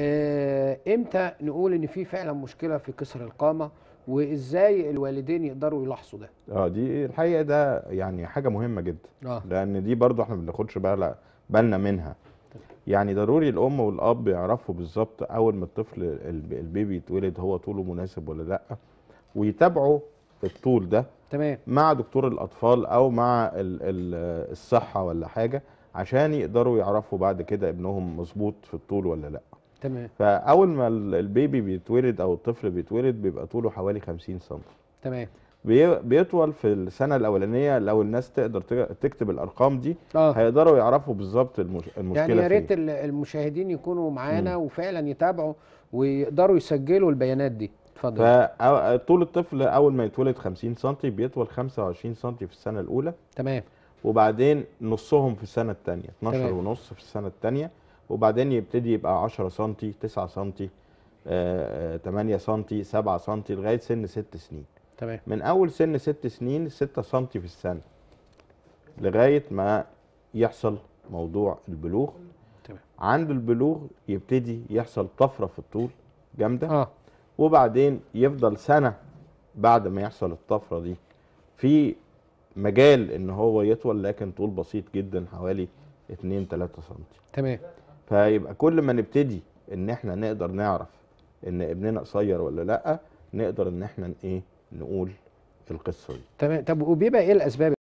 آه، إمتى نقول إن في فعلا مشكلة في كسر القامة؟ وإزاي الوالدين يقدروا يلاحظوا ده؟ آه دي الحقيقة ده يعني حاجة مهمة جدا. آه. لأن دي برضو إحنا ما بناخدش بالنا بالنا منها. يعني ضروري الأم والأب يعرفوا بالظبط أول ما الطفل الب- البيبي يتولد هو طوله مناسب ولا لأ ويتابعوا الطول ده تمام. مع دكتور الأطفال أو مع ال- ال- الصحة ولا حاجة عشان يقدروا يعرفوا بعد كده إبنهم مظبوط في الطول ولا لأ. تمام. فأول ما ال- ال baby بيتولد أو الطفل بيتولد بيبقى طوله حوالي 50 سم. تمام. بي- بيطول في السنة الأولانية لو الناس تقدر تك- تكتب الأرقام دي آه. هيقدروا يعرفوا بالظبط المش... المشكلة يعني يا ريت المشاهدين يكونوا معانا وفعلا يتابعوا ويقدروا يسجلوا البيانات دي. اتفضل. فطول الطفل أول ما يتولد 50 سم بيطول 25 سم في السنة الأولى. تمام. وبعدين نصهم في السنة الثانية 12 تمام. ونص في السنة الثانية وبعدين يبتدي يبقى 10 سم 9 سم 8 سم 7 سم لغاية سن 6 سنين. تمام. من أول سن 6 سنين 6 سم في السنة لغاية ما يحصل موضوع البلوغ. تمام. عند البلوغ يبتدي يحصل طفرة في الطول جامدة. آه. وبعدين يفضل سنة بعد ما يحصل الطفرة دي في مجال إن هو يطول لكن طول بسيط جدا حوالي 2 3 سم تمام. فيبقى كل ما نبتدي إن إحنا نقدر نعرف إن ابننا قصير ولا لأ نقدر إن إحنا إيه نقول القصة دي. تمام. طب وبيبقى إيه الأسباب؟